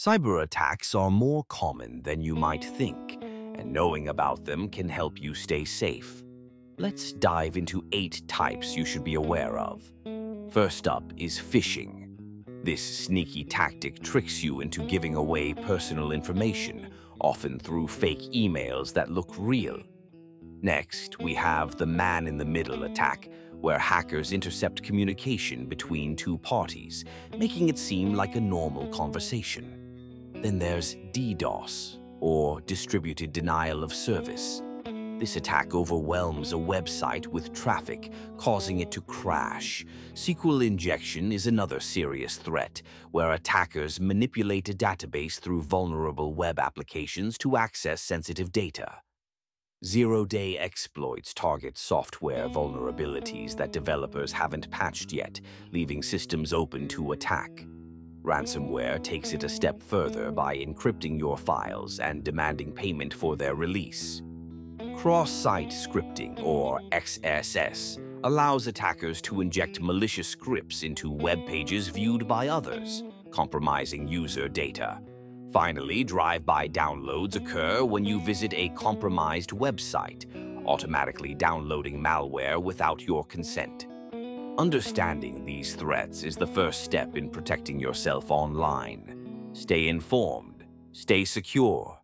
Cyber attacks are more common than you might think, and knowing about them can help you stay safe. Let's dive into eight types you should be aware of. First up is phishing. This sneaky tactic tricks you into giving away personal information, often through fake emails that look real. Next, we have the man-in-the-middle attack, where hackers intercept communication between two parties, making it seem like a normal conversation. Then there's DDoS, or Distributed Denial of Service. This attack overwhelms a website with traffic, causing it to crash. SQL injection is another serious threat, where attackers manipulate a database through vulnerable web applications to access sensitive data. Zero-day exploits target software vulnerabilities that developers haven't patched yet, leaving systems open to attack. Ransomware takes it a step further by encrypting your files and demanding payment for their release. Cross-site scripting, or XSS, allows attackers to inject malicious scripts into web pages viewed by others, compromising user data. Finally, drive-by downloads occur when you visit a compromised website, automatically downloading malware without your consent. Understanding these threats is the first step in protecting yourself online. Stay informed, stay secure,